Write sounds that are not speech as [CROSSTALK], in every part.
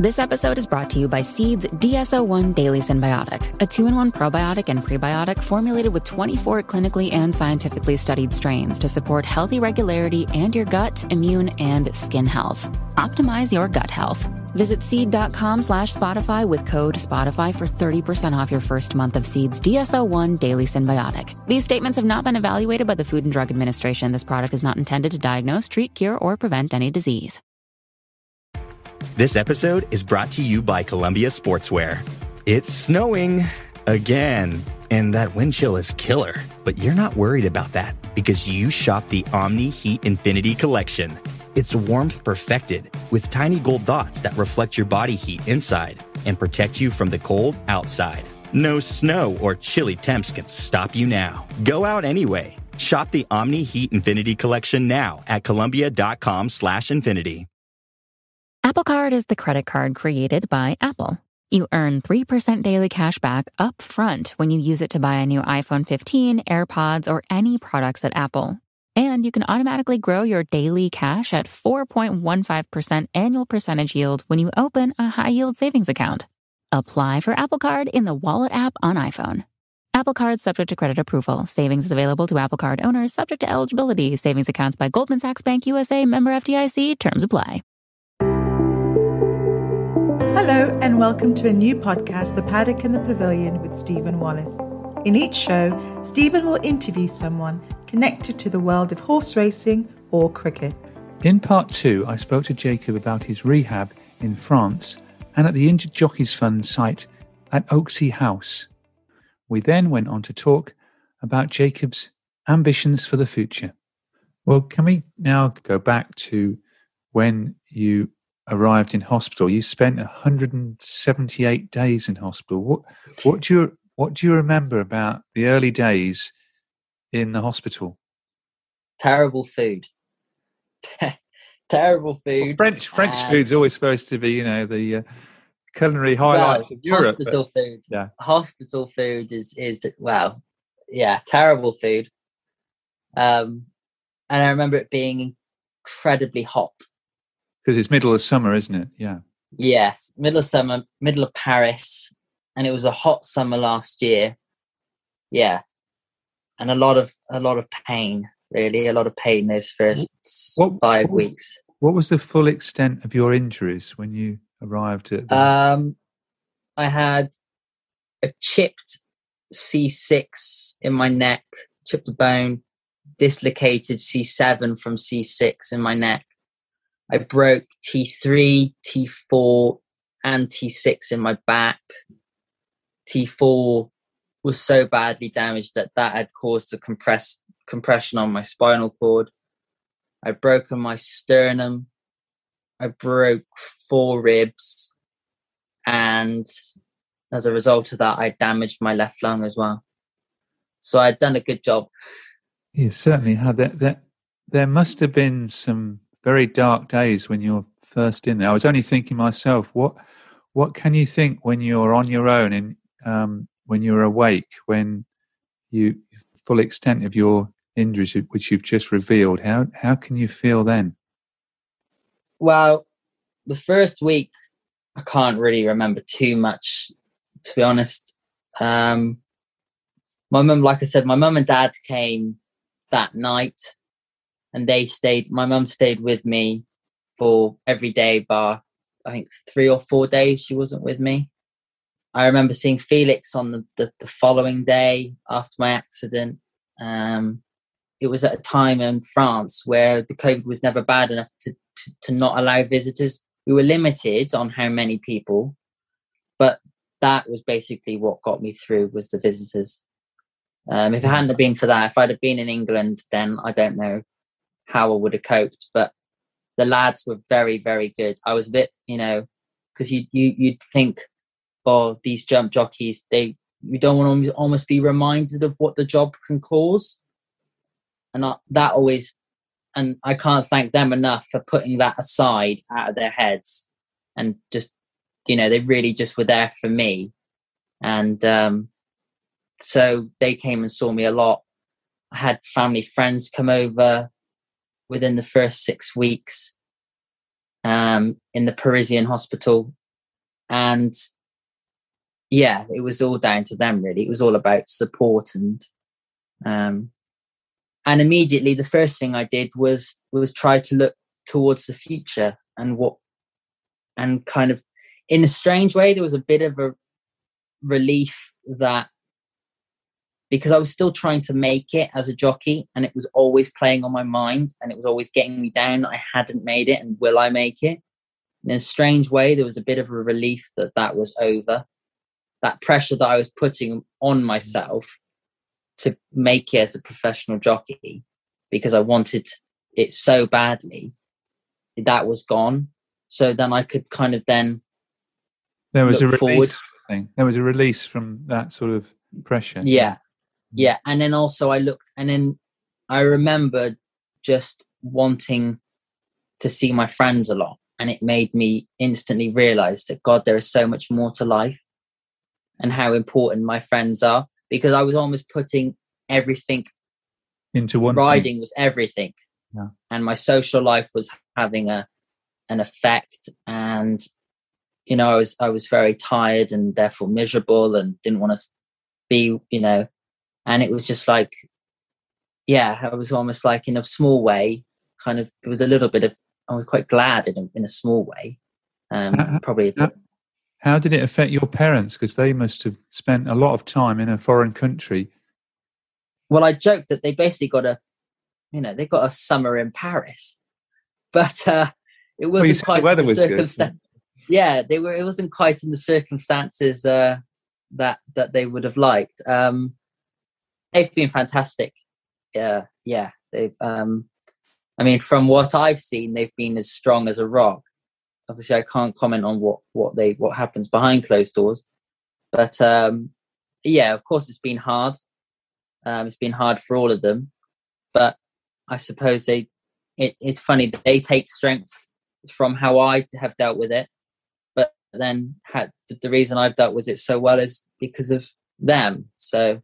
This episode is brought to you by Seed's DS-01 Daily Synbiotic, a two in one probiotic and prebiotic formulated with 24 clinically and scientifically studied strains to support healthy regularity and your gut, immune, and skin health. Optimize your gut health. Visit seed.com slash Spotify with code Spotify for 30% off your first month of Seed's DS-01 Daily Synbiotic. These statements have not been evaluated by the Food and Drug Administration. This product is not intended to diagnose, treat, cure, or prevent any disease. This episode is brought to you by Columbia Sportswear. It's snowing again, and that wind chill is killer. But you're not worried about that because you shop the Omni Heat Infinity Collection. It's warmth perfected with tiny gold dots that reflect your body heat inside and protect you from the cold outside. No snow or chilly temps can stop you now. Go out anyway. Shop the Omni Heat Infinity Collection now at Columbia.com slash infinity. Apple Card is the credit card created by Apple. You earn 3% daily cash back up front when you use it to buy a new iPhone 15, AirPods, or any products at Apple. And you can automatically grow your daily cash at 4.15% annual percentage yield when you open a high yield savings account. Apply for Apple Card in the Wallet app on iPhone. Apple Card subject to credit approval. Savings is available to Apple Card owners subject to eligibility. Savings accounts by Goldman Sachs Bank USA member FDIC. Terms apply. Hello, and welcome to a new podcast, The Paddock and the Pavilion, with Stephen Wallace. In each show, Stephen will interview someone connected to the world of horse racing or cricket. In part two, I spoke to Jacob about his rehab in France and at the Injured Jockeys Fund site at Oaksey House. We then went on to talk about Jacob's ambitions for the future. Well, can we now go back to when you arrived in hospital? You spent 178 days in hospital. What, what do you what do you remember about the early days in the hospital? Terrible food. Terrible food. Well, French French and, food's always supposed to be, you know, the uh, culinary highlights well, of Europe. Hospital but, food. Yeah. Hospital food is is well, yeah, terrible food. Um, and I remember it being incredibly hot. Because it's middle of summer, isn't it? Yeah. Yes, middle of summer, middle of Paris, and it was a hot summer last year. Yeah, and a lot of a lot of pain, really, a lot of pain those first what, five what was, weeks. What was the full extent of your injuries when you arrived at? The... Um, I had a chipped C6 in my neck, chipped a bone, dislocated C7 from C6 in my neck. I broke T3, T4, and T6 in my back. T4 was so badly damaged that that had caused a compress, compression on my spinal cord. I'd broken my sternum. I broke four ribs. And as a result of that, I damaged my left lung as well. So I'd done a good job. You certainly uh, had that. That there must have been some very dark days when you're first in there. I was only thinking myself, what what can you think when you're on your own and um, when you're awake, when you full extent of your injuries, which you've just revealed? How how can you feel then? Well, the first week, I can't really remember too much, to be honest. Um, my mum, like I said, my mum and dad came that night, and they stayed. My mum stayed with me for every day, bar I think three or four days. She wasn't with me. I remember seeing Felix on the, the, the following day after my accident. Um, it was at a time in France where the COVID was never bad enough to, to, to not allow visitors. We were limited on how many people, but that was basically what got me through was the visitors. Um, if it hadn't been for that, if I'd have been in England, then I don't know how I would have coped. But the lads were very, very good. I was a bit, you know, because you you you'd think oh, these jump jockeys, they you don't want to almost be reminded of what the job can cause, and I, that always, and I can't thank them enough for putting that aside out of their heads, and just you know they really just were there for me, and um, so they came and saw me a lot. I had family friends come over within the first six weeks um, in the Parisian hospital and yeah, it was all down to them really. It was all about support and um and immediately the first thing I did was was try to look towards the future and what and kind of in a strange way there was a bit of a relief that because I was still trying to make it as a jockey and it was always playing on my mind and it was always getting me down that I hadn't made it and will I make it in a strange way there was a bit of a relief that that was over that pressure that I was putting on mm. myself to make it as a professional jockey because I wanted it so badly that was gone so then I could kind of then there was a release forward. thing. There was a release from that sort of pressure. yeah yeah and then also I looked and then I remember just wanting to see my friends a lot and it made me instantly realize that god there is so much more to life and how important my friends are because I was almost putting everything Into one thing. riding was everything Yeah. and my social life was having a an effect and you know i was i was very tired and therefore miserable and didn't want to be you know and it was just like yeah i was almost like in a small way kind of it was a little bit of i was quite glad in a, in a small way um Uh, probably uh, How did it affect your parents? Because they must have spent a lot of time in a foreign country. well i joked that they basically got a you know they got a summer in paris [LAUGHS] but uh it wasn't the quite the was good, circumstance yeah they were it wasn't quite in the circumstances uh that that they would have liked um they've been fantastic. Yeah yeah they've um i mean from what i've seen they've been as strong as a rock. Obviously i can't comment on what what they what happens behind closed doors but um yeah of course it's been hard. Um it's been hard for all of them but i suppose they it, it's funny they take strength from how i have dealt with it but then had the reason i've dealt with it so well is because of them so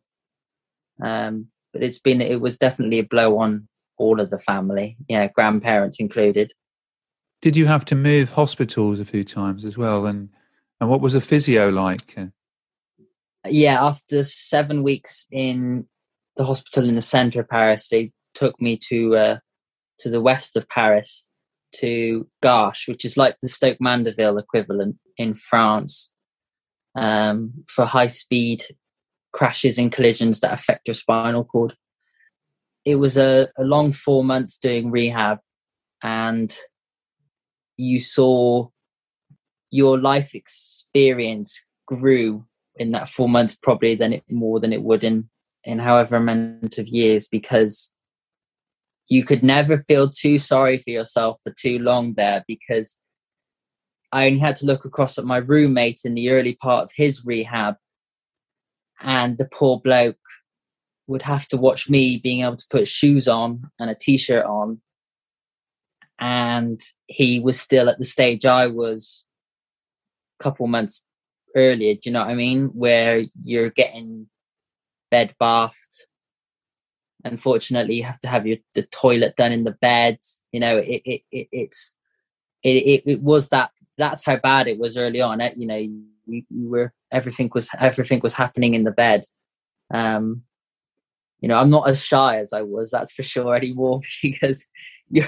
um but it's been it was definitely a blow on all of the family yeah grandparents included Did you have to move hospitals a few times as well? And and what was the physio like? Uh, yeah, after seven weeks in the hospital in the center of Paris, they took me to uh, to the west of Paris to Garches, which is like the Stoke Mandeville equivalent in France, um, for high speed crashes and collisions that affect your spinal cord. It was a, a long four months doing rehab, and you saw your life experience grew in that four months probably than it more than it would in in however amount of years because you could never feel too sorry for yourself for too long there because I only had to look across at my roommate in the early part of his rehab and the poor bloke would have to watch me being able to put shoes on and a t-shirt on and he was still at the stage I was a couple months earlier. Do you know what I mean? Where you're getting bed bathed. Unfortunately, you have to have your the toilet done in the bed. You know, it, it, it it's it, it it was that that's how bad it was early on. Eh, you know, you were everything was everything was happening in the bed. Um, you know, I'm not as shy as I was, that's for sure anymore, [LAUGHS] because you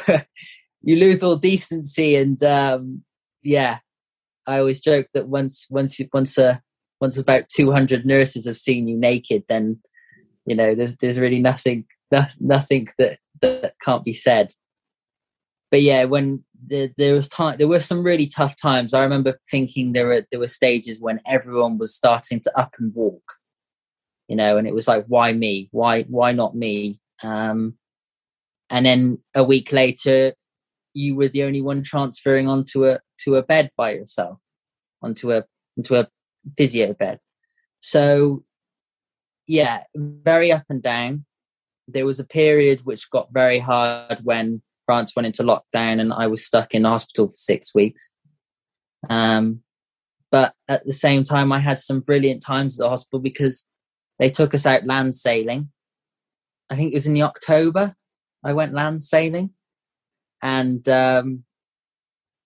you lose all decency and um, yeah, I always joke that once once you once uh, once about two hundred nurses have seen you naked, then you know there's there's really nothing no, nothing that that can't be said. But yeah, when the, there was time, there were some really tough times. I remember thinking there were there were stages when everyone was starting to up and walk, you know, and it was like, why me? Why why not me? Um, and then a week later, you were the only one transferring onto a to a bed by yourself, onto a onto a physio bed. So yeah, very up and down. There was a period which got very hard when France went into lockdown and I was stuck in the hospital for six weeks. Um, but at the same time, I had some brilliant times at the hospital because they took us out land sailing. I think it was in the October. I went land sailing, and um,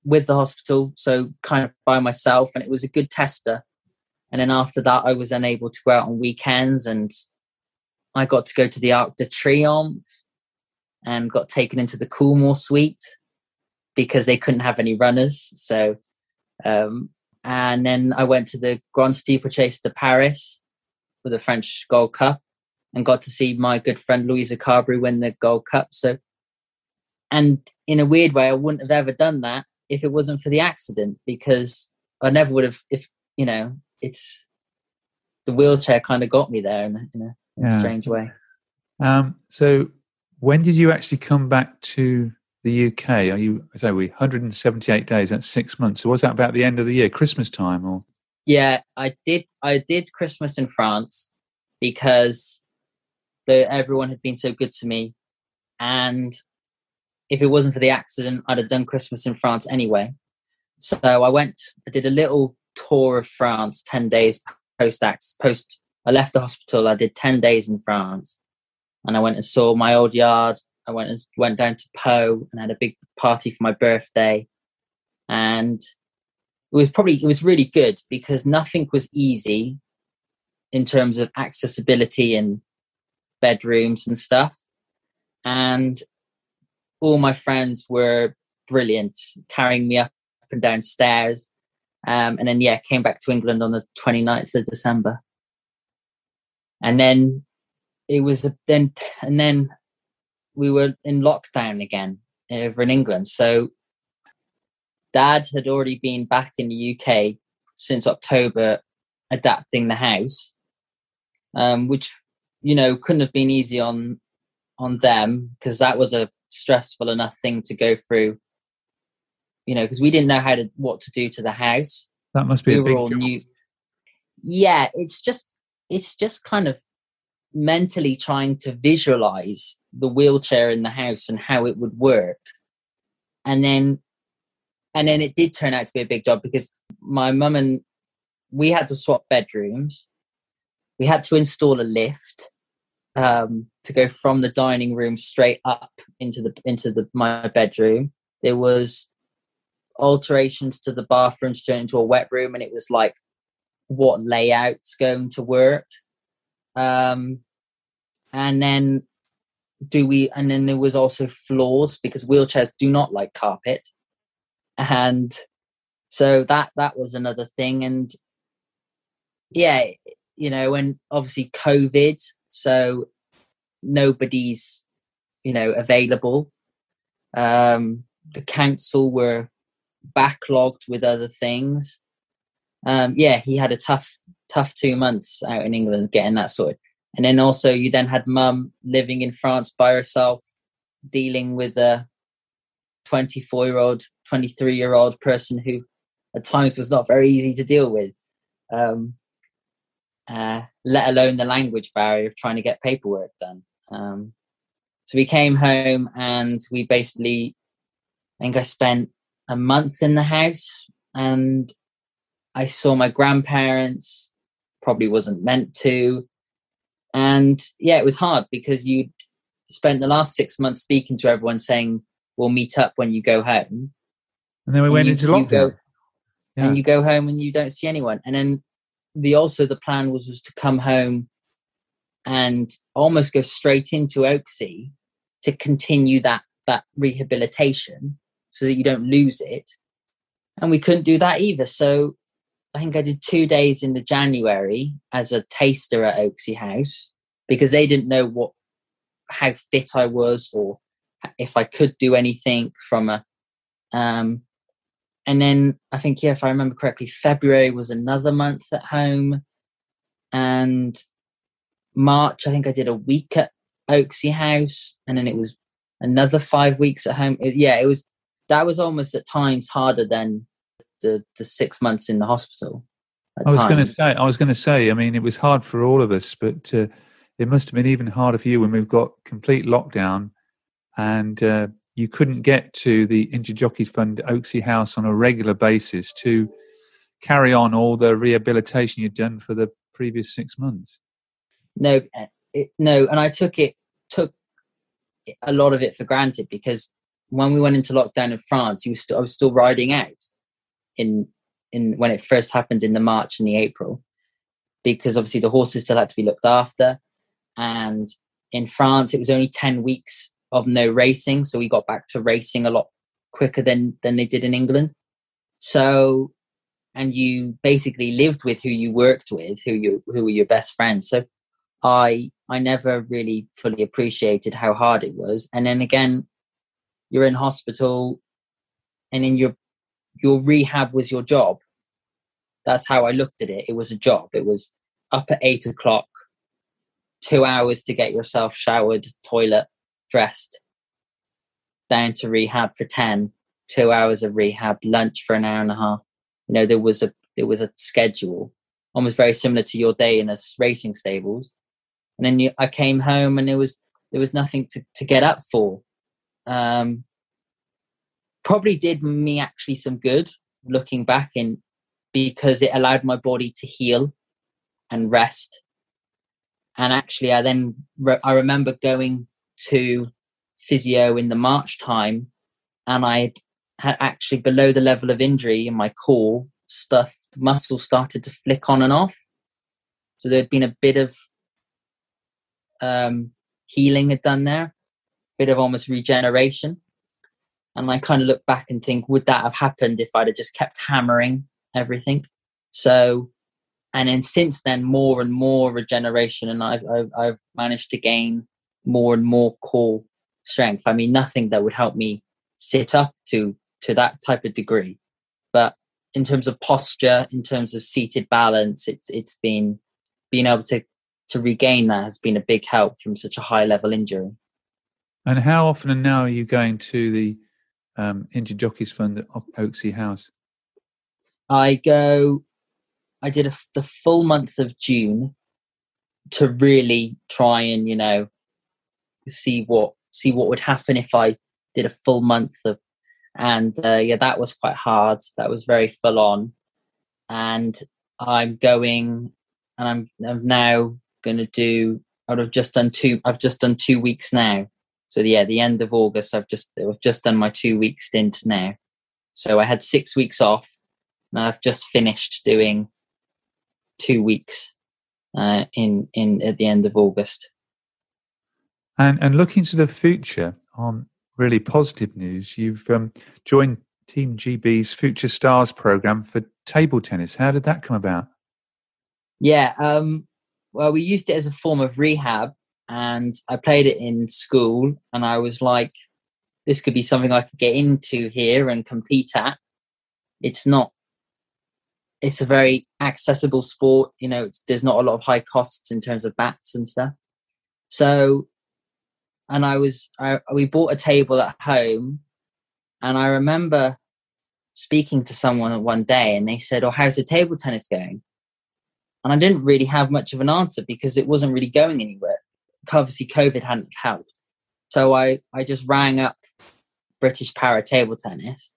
with the hospital, so kind of by myself, and it was a good tester. And then after that, I was unable to go out on weekends, and I got to go to the Arc de Triomphe and got taken into the Coolmore suite because they couldn't have any runners. So, um, and then I went to the Grand Steeplechase de Paris for the French Gold Cup and got to see my good friend Louisa Carberry win the Gold Cup. So, and in a weird way, I wouldn't have ever done that if it wasn't for the accident because I never would have. If you know, it's the wheelchair kind of got me there in a, in a, in yeah. a strange way. Um, so, when did you actually come back to the UK? Are you so we 178 days? That's six months. So was that about the end of the year, Christmas time, or? Yeah, I did. I did Christmas in France because the, everyone had been so good to me, and if it wasn't for the accident, I'd have done Christmas in France anyway. So I went. I did a little tour of France, ten days post. Post, I left the hospital. I did ten days in France, and I went and saw my old yard. I went and went down to Pau and had a big party for my birthday, and it was probably it was really good because nothing was easy in terms of accessibility and bedrooms and stuff, and all my friends were brilliant, carrying me up and down stairs. Um, and then yeah, came back to England on the 29th of December. And then it was then and then we were in lockdown again over in England. So dad had already been back in the UK since October adapting the house. Um, which you know couldn't have been easy on on them because that was a stressful enough thing to go through you know because we didn't know how to what to do to the house that must be we a big all job. new yeah it's just it's just kind of mentally trying to visualize the wheelchair in the house and how it would work. And then and then it did turn out to be a big job because my mum and we had to swap bedrooms. We had to install a lift um, to go from the dining room straight up into the into the my bedroom. There was alterations to the bathroom to turn into a wet room and it was like what layout's going to work um, and then do we? And then there was also floors because wheelchairs do not like carpet, and so that that was another thing. And yeah, you know, and obviously COVID, so nobody's you know available. Um, the council were backlogged with other things. Um, yeah, he had a tough tough two months out in England getting that sorted. And then also you then had mum living in France by herself, dealing with a 24 year old, 23 year old person who at times was not very easy to deal with. Um, uh, let alone the language barrier of trying to get paperwork done. Um, so we came home and we basically, I think I spent a month in the house and I saw my grandparents probably wasn't meant to. And yeah, it was hard because you spent the last six months speaking to everyone saying, we'll meet up when you go home. And then we and went you, into lockdown. Go, yeah. And you go home and you don't see anyone. And then the also the plan was was to come home and almost go straight into Oaksey to continue that that rehabilitation so that you don't lose it. And we couldn't do that either. So I think I did two days in the January as a taster at Oaksey House because they didn't know what how fit I was or if I could do anything from a um and then I think yeah if I remember correctly February was another month at home and March I think I did a week at Oaksey House and then it was another 5 weeks at home. It, yeah it was that was almost at times harder than the, the six months in the hospital. I was going to say, I was going to say, I mean, it was hard for all of us, but uh, it must have been even harder for you when we've got complete lockdown and uh, you couldn't get to the Injured Jockey Fund Oaksey House on a regular basis to carry on all the rehabilitation you'd done for the previous six months. No, eh, it, no, and I took it took a lot of it for granted because when we went into lockdown in France, was st- I was still riding out in in when it first happened in the March and the April, because obviously the horses still had to be looked after, and in France it was only ten weeks of no racing, so we got back to racing a lot quicker than than they did in England. So, and you basically lived with who you worked with, who you who were your best friends. So, I I never really fully appreciated how hard it was. And then again, you're in hospital, and in your your rehab was your job. That's how I looked at it. It was a job. It was up at eight o'clock, two hours to get yourself showered, toilet, dressed, down to rehab for 10, two hours of rehab, lunch for an hour and a half. You know, there was a there was a schedule, almost very similar to your day in a racing stables. And then you, I came home and there was there was nothing to, to get up for. Um, probably did me actually some good looking back in because it allowed my body to heal and rest. And actually, I then re- I remember going to physio in the March time, and I had actually below the level of injury in my core, stuff muscle started to flick on and off. So there'd been a bit of um, healing had done there, bit of almost regeneration. And I kind of look back and think, would that have happened if I'd have just kept hammering everything? So, and then since then, more and more regeneration, and I've, I've, I've managed to gain more and more core strength. I mean, nothing that would help me sit up to to that type of degree, but in terms of posture, in terms of seated balance, it's it's been being able to to regain that has been a big help from such a high level injury. And how often now are you going to the um, Injured Jockeys Fund at Oaksey House? I go. I did a, the full month of June to really try and you know see what see what would happen if I did a full month of, and uh, yeah, that was quite hard. That was very full on, and I'm going, and I'm I'm now going to do. I've just done two. I've just done two weeks now. So yeah, the end of August, I've just I've just done my two week stint now. So I had six weeks off, and I've just finished doing two weeks uh, in in at the end of August. And and looking to the future on really positive news, you've um, joined Team GB's Future Stars program for table tennis. How did that come about? Yeah, um, well, we used it as a form of rehab, and I played it in school, and I was like, this could be something I could get into here and compete at. It's not. It's a very accessible sport. You know, there's not a lot of high costs in terms of bats and stuff. So and I was I, we bought a table at home, and I remember speaking to someone one day, and they said, "Oh, how's the table tennis going?" And I didn't really have much of an answer because it wasn't really going anywhere. Obviously, COVID hadn't helped, so I I just rang up British Para Table Tennis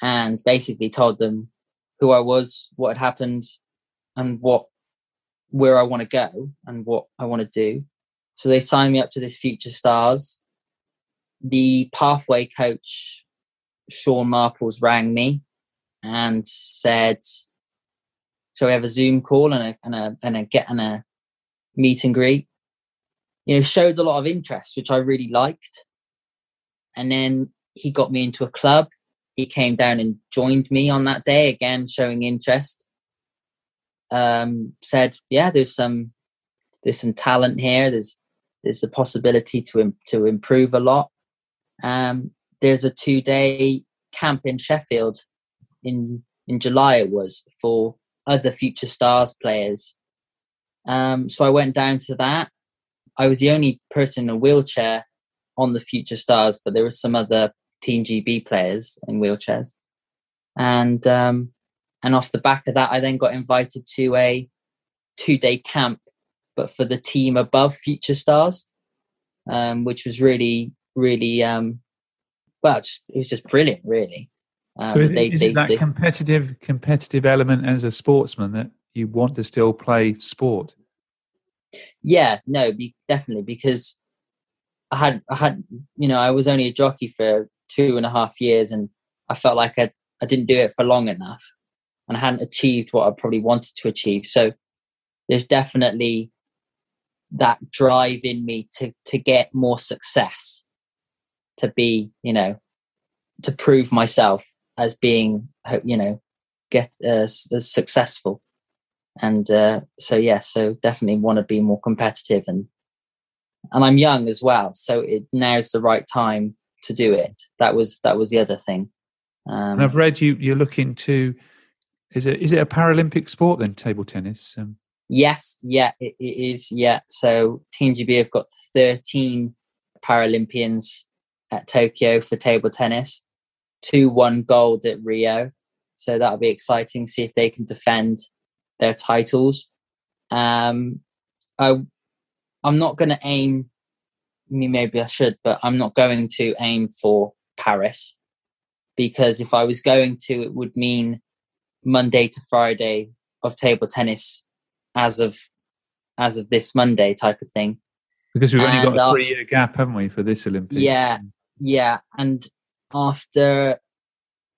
and basically told them who I was, what had happened, and what where I want to go and what I want to do. So they signed me up to this Future Stars. The pathway coach, Sean Marples, rang me and said, "Shall we have a Zoom call and a and a and a get and a meet and greet?" You know, showed a lot of interest, which I really liked. And then he got me into a club. He came down and joined me on that day again, showing interest. Um, said, "Yeah, there's some there's some talent here. There's there's a possibility to to improve a lot. Um, there's a two day camp in Sheffield in in July. It was for other future stars players. Um, so I went down to that. I was the only person in a wheelchair on the future stars, but there were some other Team GB players in wheelchairs. And um, and off the back of that, I then got invited to a two day camp but for the team above Future Stars, um, which was really, really, um, well, just, it was just brilliant, really. Um, so is, they, is they, that they, competitive competitive element as a sportsman that you want to still play sport? Yeah, no, be, definitely because I had I had you know I was only a jockey for two and a half years, and I felt like I I didn't do it for long enough, and I hadn't achieved what I probably wanted to achieve. So there's definitely that drive in me to to get more success, to be you know, to prove myself as being you know get uh, as, as successful and uh, so yeah so definitely want to be more competitive and and i'm young as well so it now's the right time to do it. That was that was the other thing. Um, and i've read you you're looking to is it is it a paralympic sport then table tennis? Um, yes yeah it, it is yeah. So team gb have got 13 paralympians at tokyo for table tennis two won gold at rio. So that'll be exciting see if they can defend their titles. Um, I, I'm not going to aim. Maybe I should, but I'm not going to aim for Paris because if I was going to, it would mean Monday to Friday of table tennis as of as of this Monday type of thing. Because we've only got a three year gap, haven't we, for this Olympics? Yeah, yeah. And after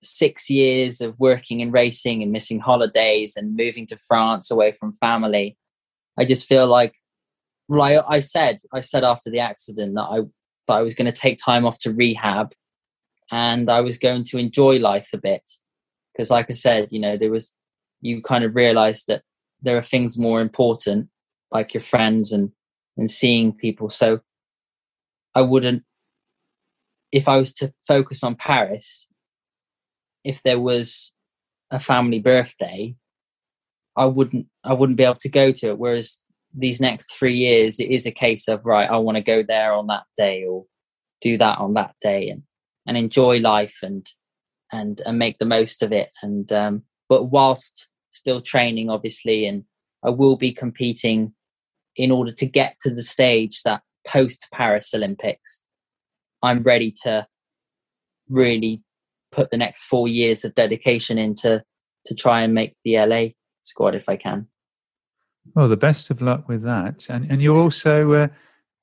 six years of working and racing and missing holidays and moving to France away from family, I just feel like, well, I, I said, I said after the accident that I that I was going to take time off to rehab, and I was going to enjoy life a bit, because like I said, you know, there was you kind of realize that there are things more important, like your friends and and seeing people. So I wouldn't if I was to focus on Paris, if there was a family birthday, I wouldn't I wouldn't be able to go to it. Whereas these next three years, it is a case of right, I want to go there on that day or do that on that day and and enjoy life and and and make the most of it. And um, but whilst still training, obviously, and I will be competing in order to get to the stage that post Paris Olympics, I'm ready to really put the next four years of dedication into to try and make the LA squad if I can. Well, the best of luck with that, and and you're also uh,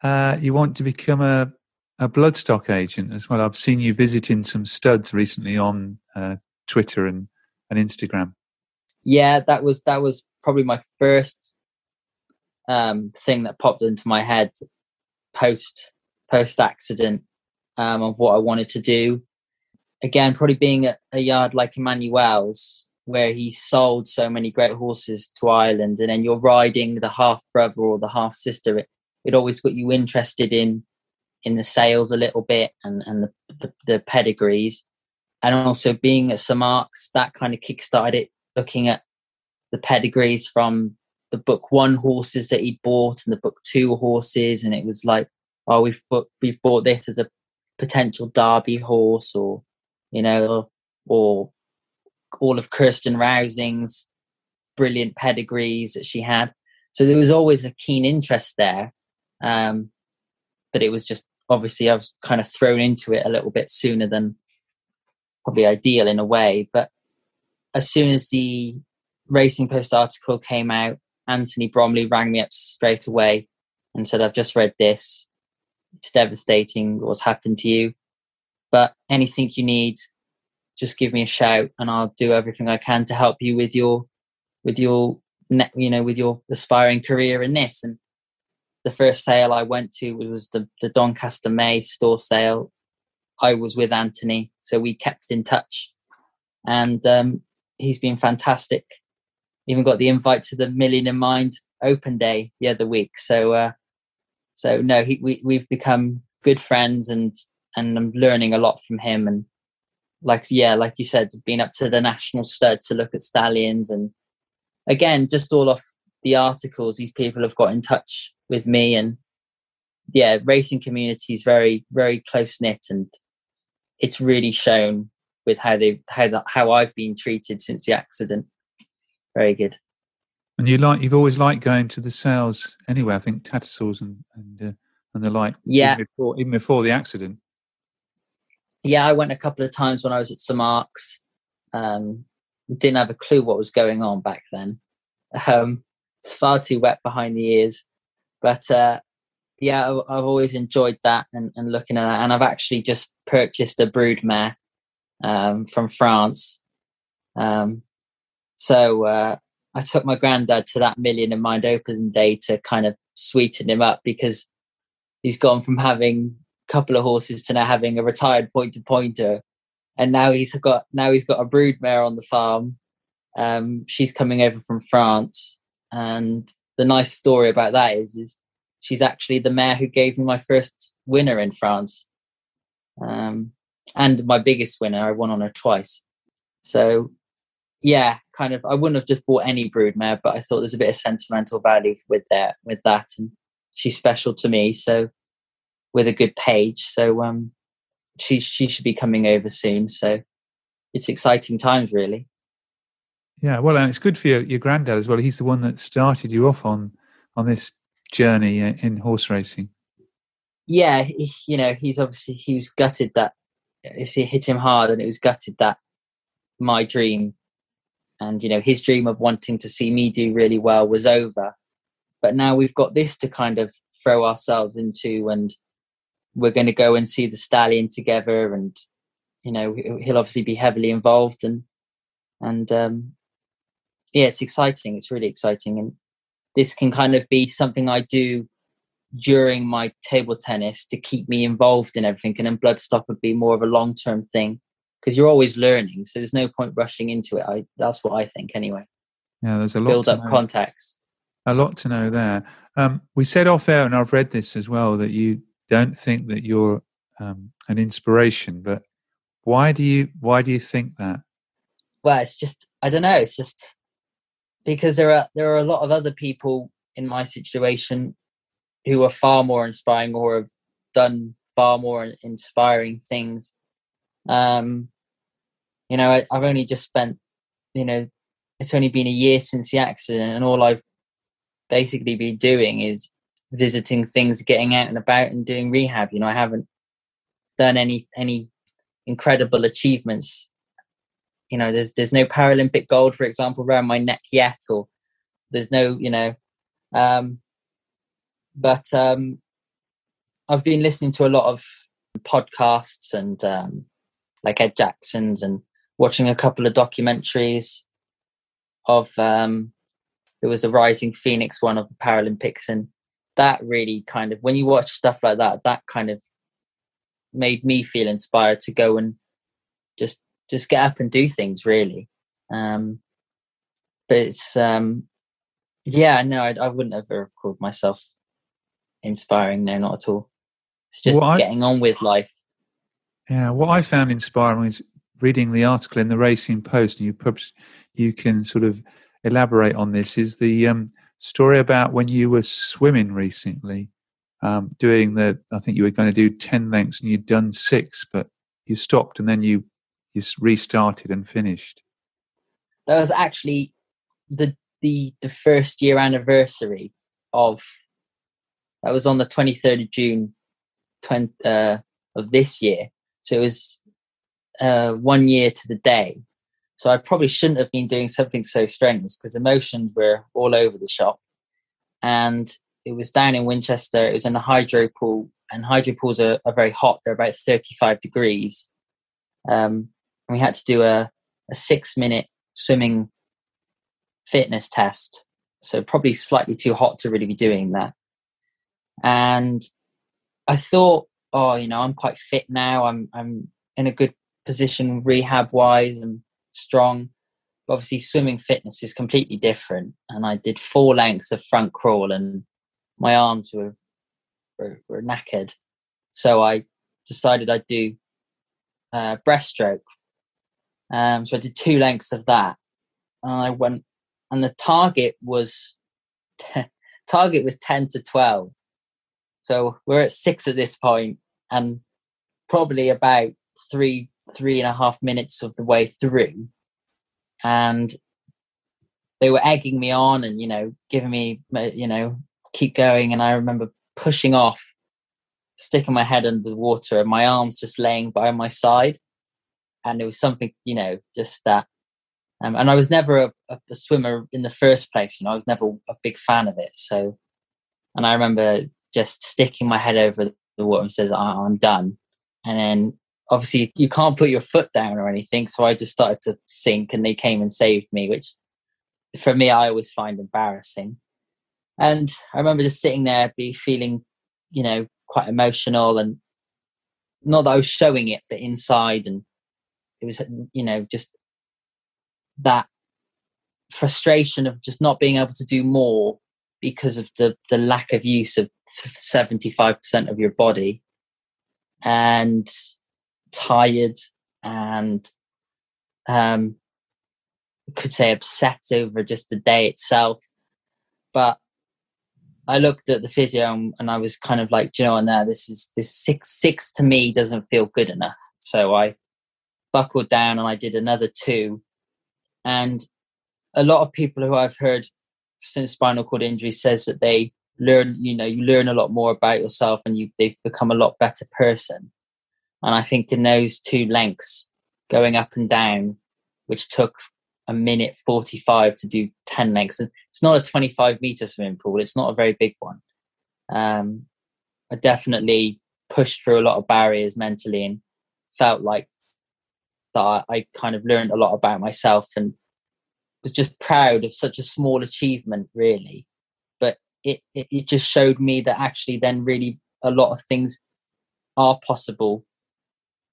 uh, you want to become a a bloodstock agent as well. I've seen you visiting some studs recently on uh, Twitter and and Instagram. Yeah, that was that was probably my first um, thing that popped into my head post post accident um, of what I wanted to do again, probably being a, a yard like Emmanuel's, where he sold so many great horses to Ireland, and then you're riding the half brother or the half sister, it, it always got you interested in in the sales a little bit and and the, the, the pedigrees, and also being at Mark's, that kind of kickstarted it. Looking at the pedigrees from the book one horses that he'd bought and the book two horses, and it was like, oh, we've bought, we've bought this as a potential Derby horse, or you know, or all of Kirsten Rausing's brilliant pedigrees that she had. So there was always a keen interest there. Um, but it was just obviously I was kind of thrown into it a little bit sooner than probably ideal in a way. But as soon as the Racing Post article came out, Anthony Bromley rang me up straight away and said, I've just read this. It's devastating what's happened to you. But anything you need, just give me a shout, and I'll do everything I can to help you with your with your you know with your aspiring career in this. And the first sale I went to was the the Doncaster May store sale. I was with Anthony, so we kept in touch, and um, he's been fantastic. Even got the invite to the Million in Mind Open Day the other week. So, uh, so no, he, we we've become good friends, and and I'm learning a lot from him. And like, yeah, like you said, been up to the national stud to look at stallions. And again, just all off the articles, these people have got in touch with me. And yeah, racing community is very, very close knit. And it's really shown with how they, how that, how I've been treated since the accident. Very good. And you like, you've always liked going to the sales anyway. I think Tattersalls and, and, uh, and the like. Yeah. Even before, even before the accident yeah, I went a couple of times when I was at St Mark's. Um, didn't have a clue what was going on back then. Um, it's far too wet behind the ears, but uh, yeah, I've always enjoyed that and, and looking at that. And I've actually just purchased a brood mare um, from France. Um, so uh, I took my granddad to that Million in Mind opening day to kind of sweeten him up because he's gone from having couple of horses to now having a retired point pointer pointer, and now he's got now he's got a brood mare on the farm. Um, she's coming over from France, and the nice story about that is is she's actually the mare who gave me my first winner in France, um, and my biggest winner. I won on her twice. So yeah, kind of. I wouldn't have just bought any broodmare, but I thought there's a bit of sentimental value with that. With that, and she's special to me. So with a good page, so um, she she should be coming over soon. So it's exciting times, really. Yeah, well, and it's good for your, your granddad as well. He's the one that started you off on on this journey in horse racing. Yeah, he, you know, he's obviously he was gutted that it hit him hard, and it was gutted that my dream and you know his dream of wanting to see me do really well was over but now we've got this to kind of throw ourselves into and we're going to go and see the stallion together and you know he'll obviously be heavily involved and and um yeah it's exciting it's really exciting and this can kind of be something i do during my table tennis to keep me involved in everything and then bloodstock would be more of a long term thing because you're always learning. So there's no point rushing into it. I that's what I think anyway. Yeah, there's a lot build up know. contacts. A lot to know there. Um, we said off air, and I've read this as well, that you don't think that you're um, an inspiration. But why do you why do you think that? Well, it's just I don't know. It's just because there are there are a lot of other people in my situation who are far more inspiring or have done far more inspiring things um, you know, I, I've only just spent, you know, it's only been a year since the accident, and all I've basically been doing is visiting things, getting out and about, and doing rehab. You know, I haven't done any any incredible achievements. You know, there's there's no Paralympic gold, for example, around my neck yet, or there's no, you know, um, but um, I've been listening to a lot of podcasts and um, like Ed Jackson's and watching a couple of documentaries of um there was a Rising Phoenix one of the Paralympics and that really kind of when you watch stuff like that that kind of made me feel inspired to go and just just get up and do things really um but it's um yeah no I, I wouldn't ever have called myself inspiring no not at all it's just well, getting on with life yeah, what I found inspiring is reading the article in the Racing Post, and you perhaps you can sort of elaborate on this. Is the um, story about when you were swimming recently, um, doing the? I think you were going to do ten lengths, and you'd done six, but you stopped, and then you you restarted and finished. That was actually the the the first year anniversary of. That was on the twenty third of June, 20, uh, of this year so it was uh, one year to the day. So I probably shouldn't have been doing something so strenuous because emotions were all over the shop. And it was down in Winchester. It was in a hydro pool, and hydro pools are, are very hot. They're about 35 degrees. Um, and we had to do a, a six minute swimming fitness test. So probably slightly too hot to really be doing that. And I thought oh, you know, I'm quite fit now. I'm I'm in a good position rehab wise and strong. But obviously, swimming fitness is completely different. And I did four lengths of front crawl, and my arms were were, were knackered. So I decided I'd do uh, breaststroke. Um, so I did two lengths of that. And I went, and the target was target was ten to twelve. So we're at six at this point, and probably about three three and a half minutes of the way through, and they were egging me on and you know giving me you know keep going. And I remember pushing off, sticking my head under the water, and my arms just laying by my side, and it was something you know just that. Um, and I was never a, a, a swimmer in the first place. You know, I was never a big fan of it. So, and I remember just sticking my head over the water and says, I'm done. And then obviously you can't put your foot down or anything. So I just started to sink and they came and saved me, which for me, I always find embarrassing. And I remember just sitting there, be feeling, you know, quite emotional and not that I was showing it, but inside. And it was, you know, just that frustration of just not being able to do more because of the, the lack of use of 75% of your body and tired and um could say upset over just the day itself. But i looked at the physio and, i was kind of like you know now this is this six six to me doesn't feel good enough. So i buckled down and i did another two. And a lot of people who i've heard since spinal cord injury says that they learn you know you learn a lot more about yourself and you they've become a lot better person and i think in those two lengths going up and down which took a minute 45 to do 10 lengths and it's not a 25 meter swimming pool it's not a very big one. Um, i definitely pushed through a lot of barriers mentally and felt like that I, I kind of learned a lot about myself and was just proud of such a small achievement really. It, it, it just showed me that actually then really a lot of things are possible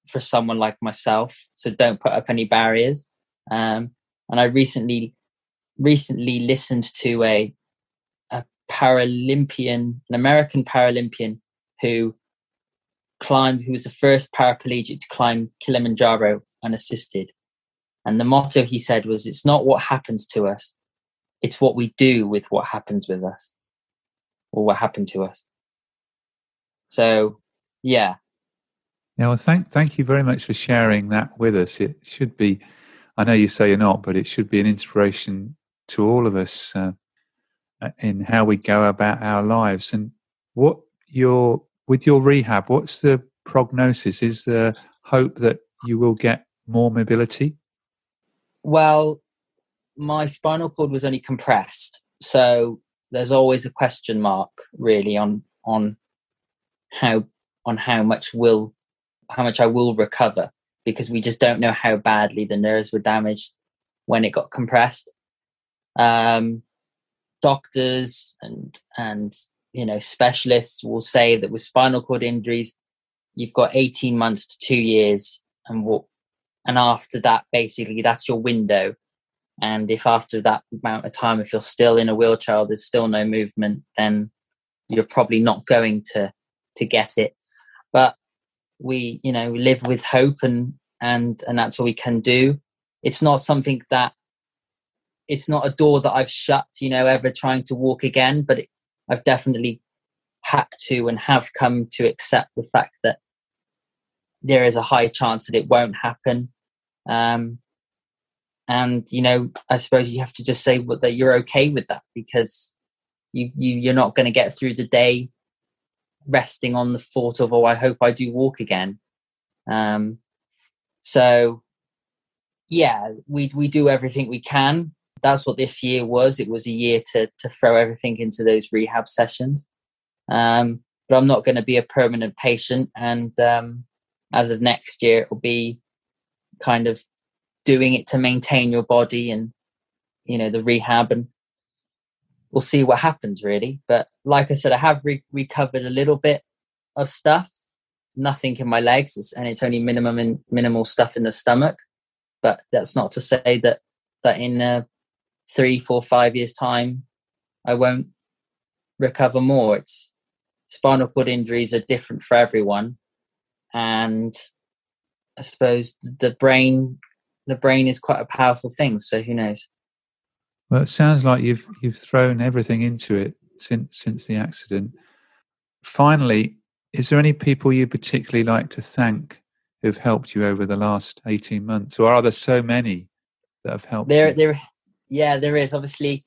for someone like myself so don't put up any barriers um, and i recently recently listened to a a paralympian an american paralympian who climbed who was the first paraplegic to climb kilimanjaro unassisted and the motto he said was it's not what happens to us it's what we do with what happens with us or what happened to us. So, yeah. Now, thank thank you very much for sharing that with us. It should be, I know you say you're not, but it should be an inspiration to all of us uh, in how we go about our lives. And what your with your rehab, what's the prognosis? Is there hope that you will get more mobility? Well, my spinal cord was only compressed, so there's always a question mark really on on how on how much will how much I will recover because we just don't know how badly the nerves were damaged when it got compressed. Um, doctors and and you know specialists will say that with spinal cord injuries, you've got 18 months to two years, and what and after that, basically that's your window and if after that amount of time, if you're still in a wheelchair, there's still no movement, then you're probably not going to to get it. But we, you know, live with hope, and and and that's all we can do. It's not something that it's not a door that I've shut, you know, ever trying to walk again. But it, I've definitely had to and have come to accept the fact that there is a high chance that it won't happen. Um, and you know i suppose you have to just say that you're okay with that because you, you you're not going to get through the day resting on the thought of oh i hope i do walk again. Um so yeah we we do everything we can. That's what this year was. It was a year to to throw everything into those rehab sessions. Um but i'm not going to be a permanent patient and um as of next year it'll be kind of doing it to maintain your body and you know the rehab and we'll see what happens really but like i said i have re- recovered a little bit of stuff nothing in my legs and it's only minimum and minimal stuff in the stomach but that's not to say that that in uh, three four five years time i won't recover more it's spinal cord injuries are different for everyone and i suppose the brain the brain is quite a powerful thing. So who knows? Well, it sounds like you've you've thrown everything into it since since the accident. Finally, is there any people you particularly like to thank who've helped you over the last eighteen months, or are there so many that have helped? There, you? there, yeah, there is. Obviously,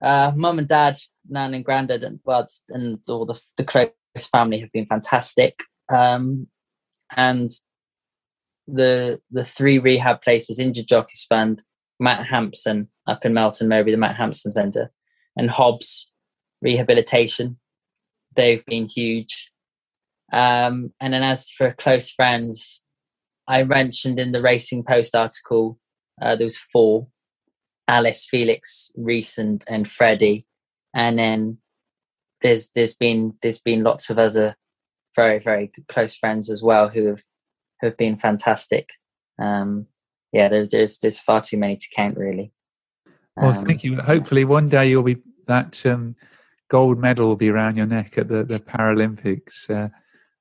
uh, mum and dad, nan and granddad, and well, and all the the close family have been fantastic. Um, and the the three rehab places, Injured Jockeys Fund, Matt Hampson up in Melton Mowbray, the Matt Hampson Centre, and Hobbs Rehabilitation. they've been huge. Um, and then as for close friends, I mentioned in the Racing Post article, uh, there was four: Alice, Felix, Reese, and, and Freddie. And then there's there's been there's been lots of other very very close friends as well who have who have been fantastic. Um, yeah, there's there's there's far too many to count really. Um, well, thank you. Hopefully, one day you'll be that um, gold medal will be around your neck at the, the Paralympics. Uh,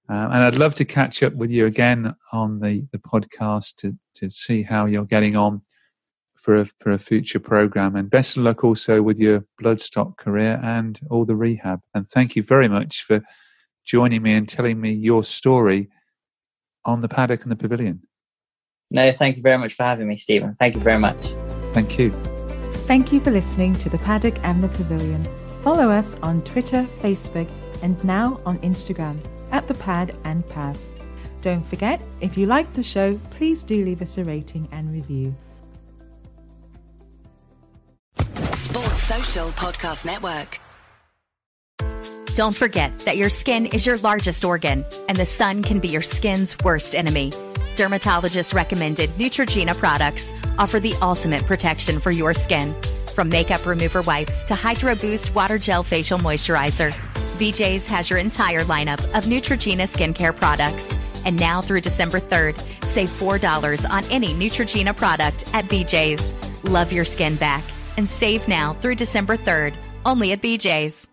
um, and I'd love to catch up with you again on the, the podcast to, to see how you're getting on for a, for a future program. And best of luck also with your bloodstock career and all the rehab. And thank you very much for joining me and telling me your story on the paddock and the pavilion. No, thank you very much for having me, Stephen. Thank you very much. Thank you. Thank you for listening to the paddock and the pavilion. Follow us on Twitter, Facebook, and now on Instagram at the Pad and Pav. Don't forget, if you like the show, please do leave us a rating and review. Sports Social Podcast Network. Don't forget that your skin is your largest organ, and the sun can be your skin's worst enemy. Dermatologist recommended Neutrogena products offer the ultimate protection for your skin. From makeup remover wipes to Hydro Boost Water Gel Facial Moisturizer, BJ's has your entire lineup of Neutrogena skincare products. And now through December 3rd, save $4 on any Neutrogena product at BJ's. Love your skin back and save now through December 3rd, only at BJ's.